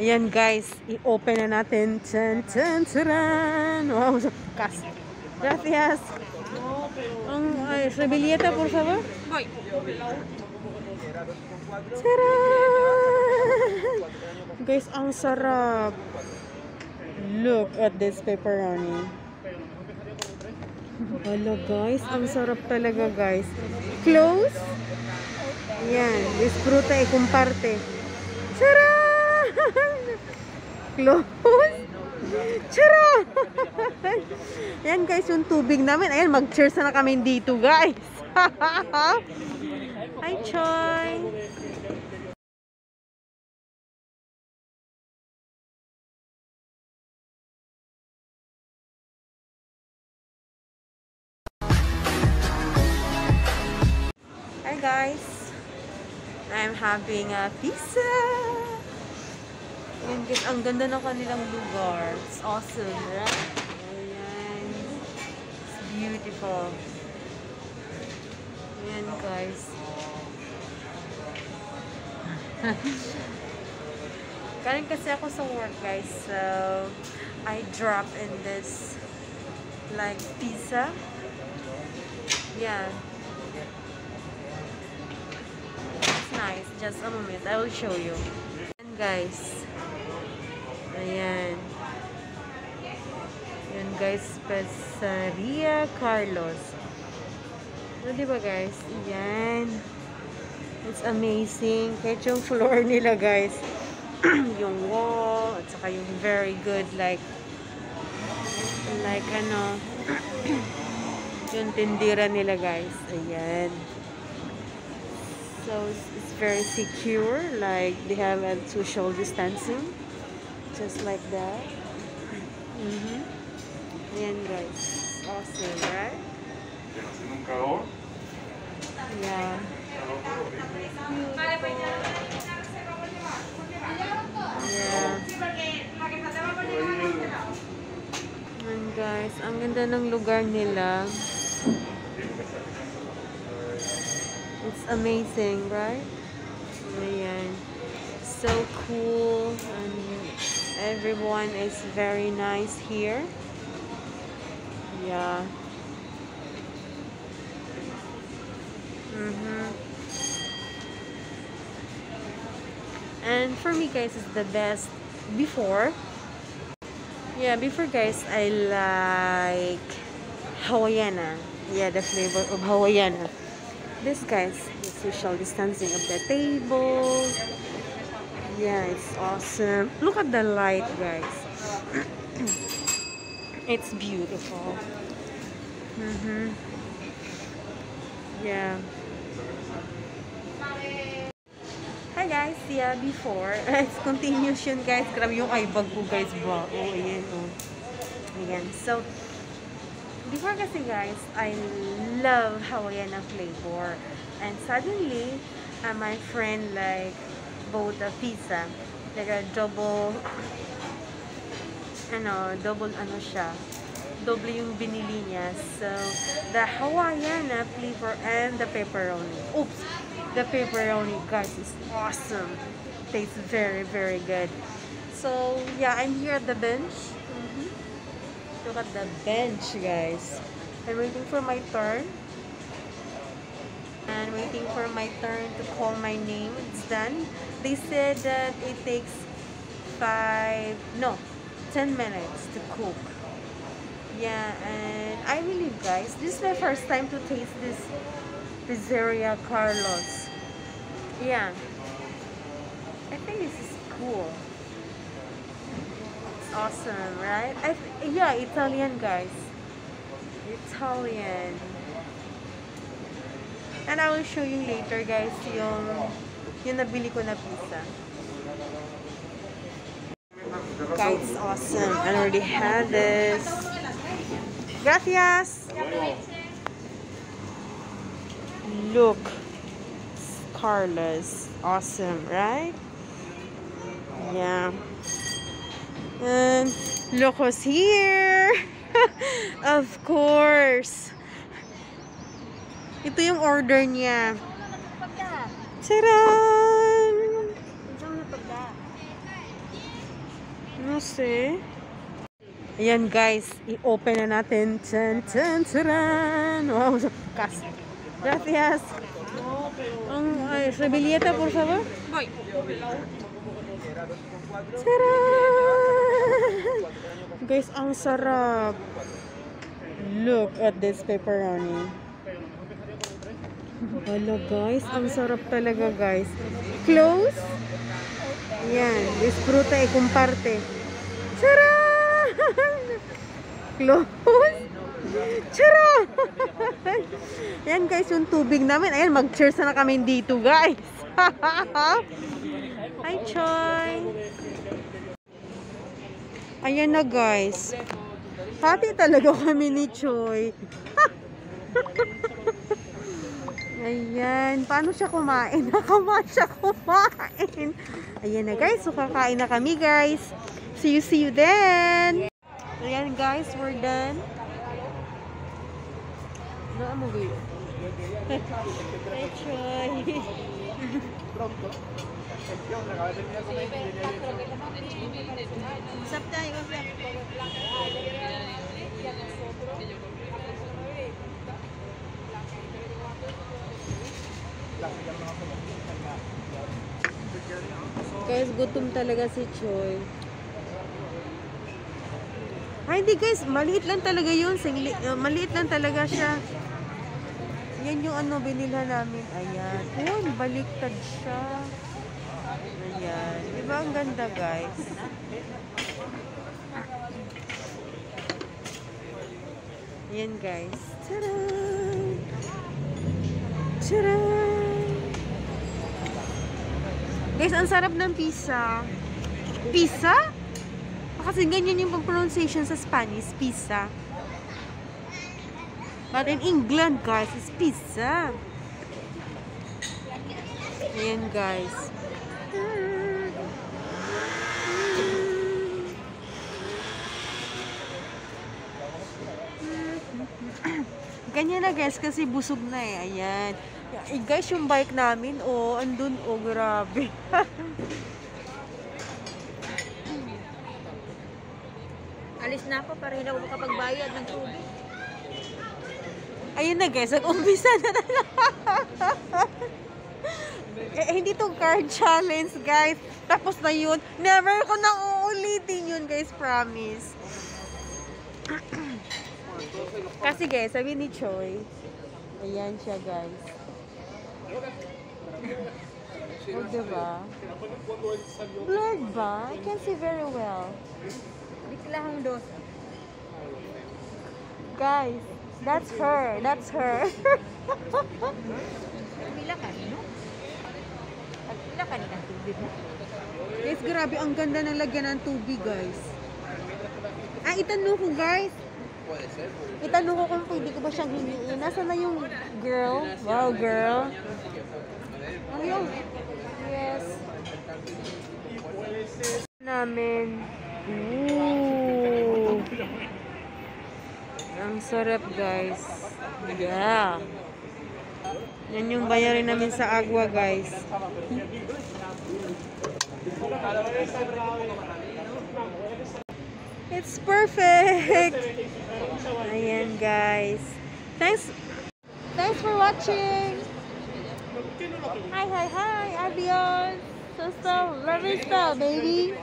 Ayan guys, i-open na natin. Tan, tan, taran. Wow, kas. Gracias. Ang, ay, servilleta, por favor. Voy. Taran! Guys, ang sarap. Look at this pepperoni. Hello guys, ang sarap talaga guys. Close. Yan, disfruta e comparte. Charan! Close. Charan! Yan guys, yung tubig namin. Ayan, mag-cheers na kami dito guys. Hi, Choy! Hi guys! I'm having a pizza! Guys, ang ganda ng kanilang lugar. It's awesome, right? Ayan. It's beautiful. Ayan guys. Kaling kasi ako sa work guys. So, I drop in this like pizza. Yeah. It's nice. Just a moment. I will show you. Ayan guys. Ayan. Ayan guys. Pesaria Carlos. So, di ba guys? Ayan. It's amazing. Kahit yung floor nila guys. yung wall. At saka yung very good like like ano yung tindira nila guys. Ayan. So, it's, it's very secure. Like, they have a social distancing. Just like that. Mm-hmm. Ayan guys. Awesome, right? haciendo un calor. Yeah. Yeah. Ayan guys, ang ganda ng lugar nila. It's amazing, right? Ayan. So cool and everyone is very nice here. Yeah. Mm-hmm. And for me, guys, it's the best before. Yeah, before, guys, I like Hawaiiana. Yeah, the flavor of Hawaiiana. This, guys, the social distancing of the table. Yeah, it's awesome. Look at the light, guys. it's beautiful. Mm-hmm. Yeah. Hi guys, yeah, before, it's continuation guys. Grabe yung eye bag ko guys, bro. Oh, ayan, oh. Ayan. So, before kasi guys, I love Hawaiian flavor. And suddenly, uh, my friend like bought a pizza. Like a double, ano, double ano siya. Doble yung binili niya. So, the Hawaiian flavor and the pepperoni. Oops! The pepperoni, guys, is awesome. Tastes very, very good. So, yeah, I'm here at the bench. Mhm. Look at the bench, guys. I'm waiting for my turn. And waiting for my turn to call my name. It's done. They said that it takes five, no, 10 minutes to cook. Yeah, and I believe, guys, this is my first time to taste this Pizzeria Carlos. Yeah. I think this is cool. It's awesome, right? I yeah, Italian, guys. Italian. And I will show you later, guys, yung yung nabili ko na pizza. Guys, awesome. I already had this. Gracias. Look. Carlos. Awesome, right? Yeah. And look who's here. of course. Ito yung order niya. Charan! Jose. Ayan guys, i-open na natin. Tan, tan, taran. Wow, kas. Gracias. Ang ay, por favor. Voy. Taran! Guys, ang sarap. Look at this pepperoni. Hello guys, ang sarap talaga guys. Close. Yan, disfruta e comparte. Charan! Close. Charan! Yan guys, yung tubig namin. Ayan, mag-cheers na kami dito guys. Hi, Choy! Ayan na guys. Happy talaga kami ni Choy. Ayan. Paano siya kumain? Nakama siya kumain. Ayan na guys. So kakain na kami guys. See you, see you then. Ayan guys. We're done. Naa mo gayo. Hi, Choy. Guys, gutom talaga si Choi. Ay, hindi guys. Maliit lang talaga yun. Singli, uh, maliit lang talaga siya. Yan yung ano binila namin. Ayan. Ayun, baliktad siya. Ayan. Di ang ganda guys? Ayan guys. Tadaan! Guys, ang sarap ng pizza. Pizza? Kasi ganyan yung pronunciation sa Spanish, pizza. But in England, guys, it's pizza. Ayan, guys. Ganyan na, guys, kasi busog na eh. Ayan. Eh, guys, yung bike namin, oh, andun, oh, grabe. Alis na ako para hindi ako makapagbayad ng tubig. Ayun na guys, nag-umpisa na talaga. eh, hindi to card challenge guys. Tapos na yun. Never ko na uulitin yun guys, promise. Kasi guys, sabi ni Choi, ayan siya guys. Oh, diba? Blurred ba? I can see very well. Biklahang dos. Guys, that's her. That's her. Pila ka, no? Pila ka ng tubig mo. Guys, grabe, ang ganda ng lagyan ng tubig, guys. Ah, itanong ko, guys. Itanong ko kung pwede ko ba siyang hiniin. Nasaan na yung girl? Wow, girl. Ano yung? Yes. Namin. Ooh. Ang sarap, guys. Yeah. Yan yung bayarin namin sa agwa, guys. It's perfect! Ayan, guys. Thanks Thanks for watching! Hi, hi, hi! Adios! So, so, love still, baby!